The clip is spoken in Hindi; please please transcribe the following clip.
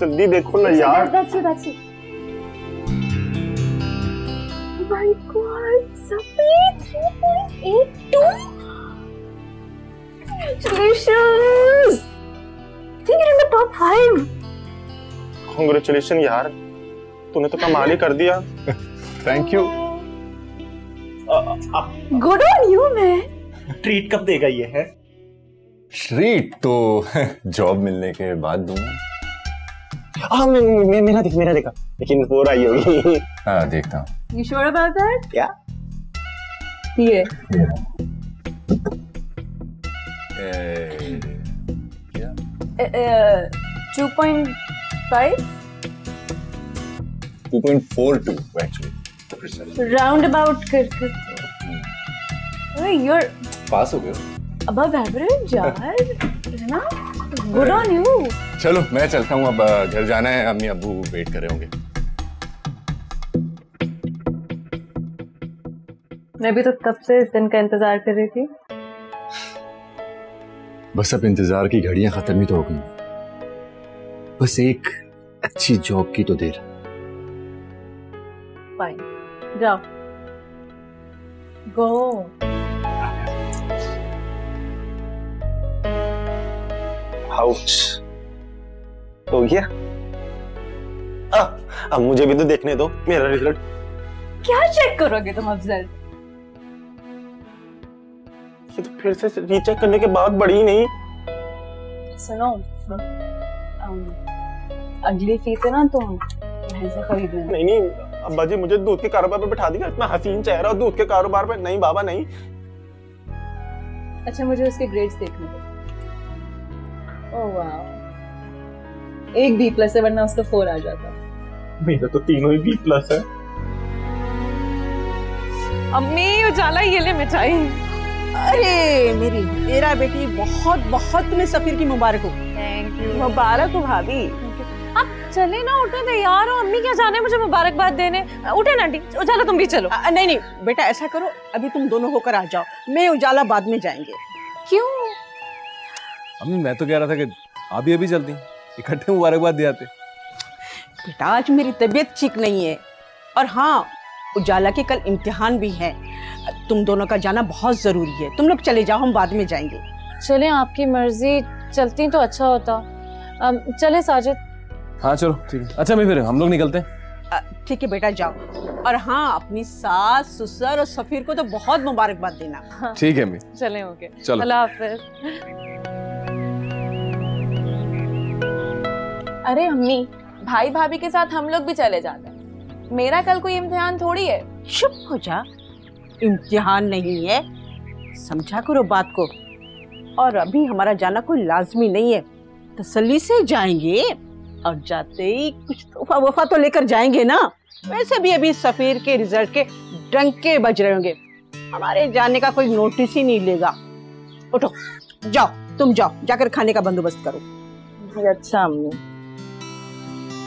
जल्दी देखो ना यार। दाची, दाची। My God, Congratulations. Think you're in the top five. Congratulations, यार। तूने तो कमाल ही कर दिया। Thank you good on you man treat कब देगा ये है? ट्रीट तो जॉब मिलने के बाद दूँगा। हाँ मैं, मैं, मेरा देख मेरा देखा लेकिन फोर आई होगी हाँ देखता हूँ You sure about that? क्या Yeah. ए, क्या Uh, uh, 2.5? 2.42 actually Roundabout. कर, कर. Hey, you're पास हो गए above average, यार. है ना? Good on you. चलो मैं चलता हूँ अब घर जाना है अम्मी अब्बू वेट कर रहे होंगे। मैं भी तो तब से इस दिन का इंतज़ार कर रही थी। बस अब इंतज़ार की घड़ियाँ खत्म ही तो हो गई। बस एक अच्छी जॉब की तो देर। फाइन जाओ। गो आउच हो गया आ, अब मुझे भी तो देखने दो मेरा रिज़ल्ट क्या चेक करोगे तुम अफजल? ये तो फिर से रीचेक करने के बाद बढ़ी नहीं। सुनो अगली फ़ीस है ना तुम भैंसे नहीं नहीं अब्बा जी मुझे दूध के कारोबार पे बिठा दिया इतना हसीन चेहरा दूध के कारोबार पे नहीं बाबा नहीं। अच्छा मुझे उसके ग्रेड्स देखने दो। ओह वाह एक बी प्लस है वरना उसका फोर आ जाता। मेरा तो तीनों ही बी प्लस है। अम्मी उजाला ये ले मिठाई। अरे मेरी मेरा बेटी बहुत बहुत तुम्हें सफीर की मुबारक हो। थैंक यू मुबारक हो भाभी। आप चले ना उठे तैयार हो अम्मी क्या जाने मुझे मुबारकबाद देने? उठे ना आंटी। उजाला तुम भी चलो। अ, नहीं नहीं बेटा ऐसा करो अभी तुम दोनों होकर आ जाओ। मैं उजाला बाद में जाएँगे। क्यों? अम्मी मैं तो कह रहा था कि आप भी अभी चलती इकट्ठे मुबारकबाद दे आते। बेटा आज मेरी तबीयत ठीक नहीं है। और हाँ उजाला के कल इम्तिहान भी है। तुम दोनों का जाना बहुत ज़रूरी है। तुम लोग चले जाओ हम बाद में जाएँगे। चले आपकी मर्ज़ी। चलती तो अच्छा होता। चले साजिद। हाँ चलो ठीक है। अच्छा मैं फिर हम लोग निकलते हैं। ठीक है बेटा जाओ। और हाँ अपनी सास ससुर और सफीर को तो बहुत मुबारकबाद देना। ठीक है अम्मी चले ओके। चलो। अल्लाह हाफिज। अरे अम्मी भाई भाभी के साथ हम लोग भी चले जाते हैं। मेरा कल कोई इम्तिहान थोड़ी है। चुप हो जा। इम्तिहान नहीं है। समझा करो बात को। और अभी हमारा जाना कोई लाजमी नहीं है। तसल्ली से जाएँगे और जाते ही कुछ तोहफा वफा तो लेकर जाएँगे ना। वैसे भी अभी सफीर के रिज़ल्ट के डंके बज रहे होंगे। हमारे जाने का कोई नोटिस ही नहीं लेगा। उठो जाओ तुम जाओ जाकर खाने का बंदोबस्त करो। अच्छा अम्मी।